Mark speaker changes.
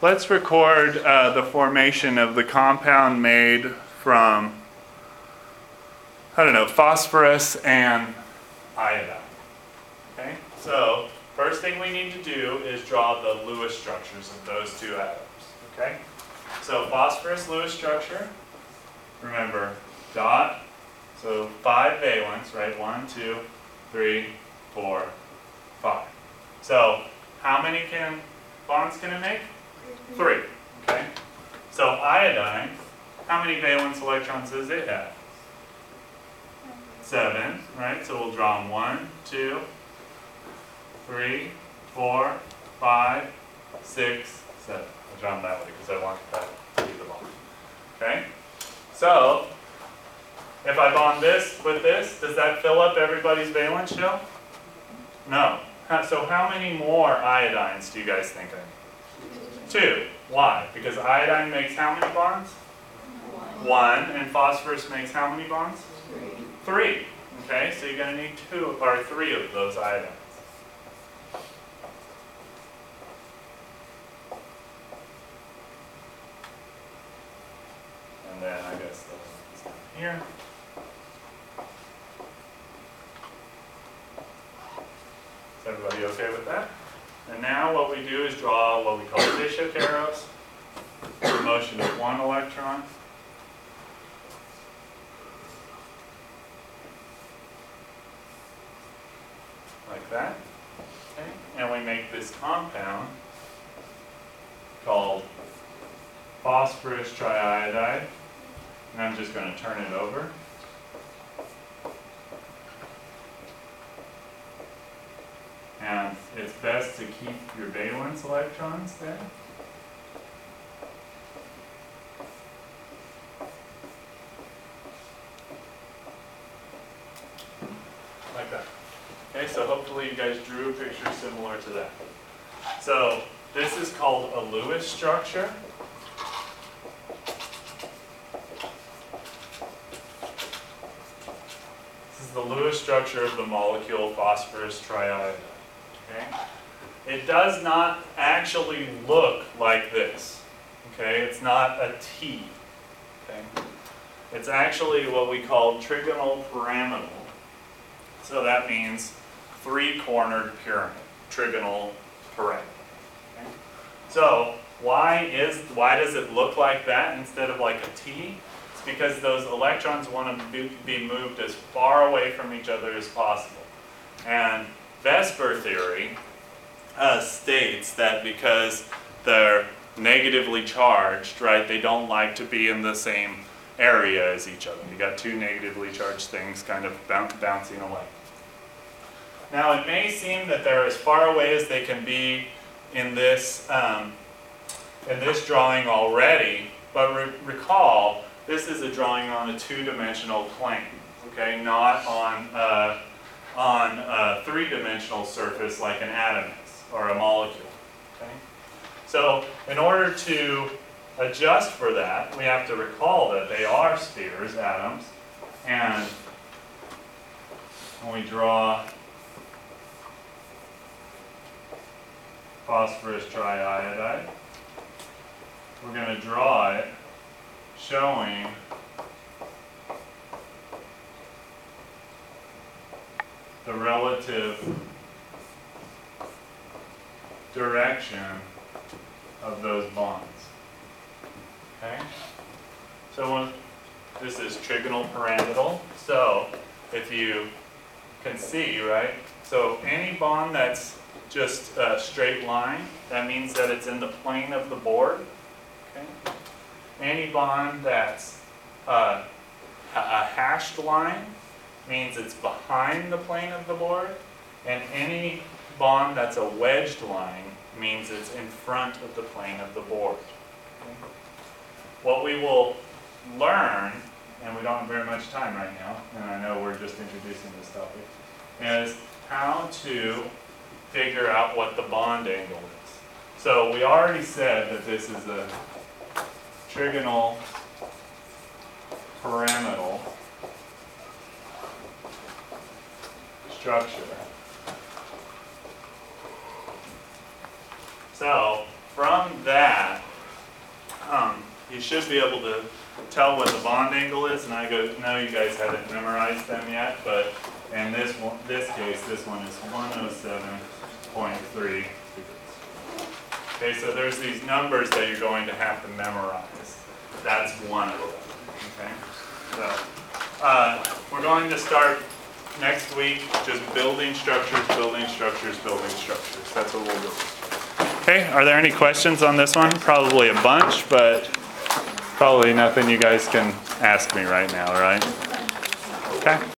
Speaker 1: let's record uh, the formation of the compound made from, I don't know, phosphorus and iodine. Okay, so first thing we need to do is draw the Lewis structures of those two atoms. Okay, so phosphorus Lewis structure, remember, dot, so five valence, right? One, two, three, four, five. So how many can bonds can it make? Three. Okay. So iodine, how many valence electrons does it have? Seven, right? So we'll draw them one, two, three, four, five, six, seven. I'll draw them that way because I want that to be the bond. Okay? So if I bond this with this, does that fill up everybody's valence shell? No. So how many more iodines do you guys think I need? Two. Why? Because iodine makes how many bonds? One. And phosphorus makes how many bonds? Three. Okay, so you're gonna need two or three of those iodines. And then I guess ones down here. Is everybody okay with that? And now what we do is draw what we call fishhook arrows, the motion of one electron. Like that. Okay. And we make this compound called phosphorus triiodide. And I'm just going to turn it over. And it's best to keep your valence electrons there. Like that. Okay, so hopefully you guys drew a picture similar to that. So this is called a Lewis structure. This is the Lewis structure of the molecule phosphorus triiodide. Okay? It does not actually look like this. Okay? It's not a T. Okay? It's actually what we call trigonal pyramidal. So that means three-cornered pyramid, trigonal pyramid. Okay? So why is why does it look like that instead of like a T? It's because those electrons want to be, be moved as far away from each other as possible. And VSEPR theory uh, states that because they're negatively charged, right, they don't like to be in the same area as each other. You got two negatively charged things kind of boun- bouncing away. Now, it may seem that they're as far away as they can be in this um, in this drawing already, but re- recall this is a drawing on a two-dimensional plane, okay, not on uh, on a three-dimensional surface like an atom is or a molecule. Okay? So in order to adjust for that, we have to recall that they are spheres, atoms, and when we draw phosphorus triiodide, we're going to draw it showing the relative direction of those bonds. Okay? So when, this is trigonal pyramidal. So if you can see, right? So any bond that's just a straight line, that means that it's in the plane of the board. Okay? Any bond that's uh, a hashed line means it's behind the plane of the board. And any bond that's a wedged line means it's in front of the plane of the board. What we will learn, and we don't have very much time right now, and I know we're just introducing this topic, is how to figure out what the bond angle is. So we already said that this is a trigonal pyramidal structure. So from that, you should be able to tell what the bond angle is, and I go, know you guys haven't memorized them yet, but in this one, this case, this one is one oh seven point three degrees. Okay, so there's these numbers that you're going to have to memorize. That's one of them, okay? So, uh, we're going to start next week, just building structures, building structures, building structures. That's what we'll do. Okay, are there any questions on this one? Probably a bunch, but probably nothing you guys can ask me right now, right? Okay.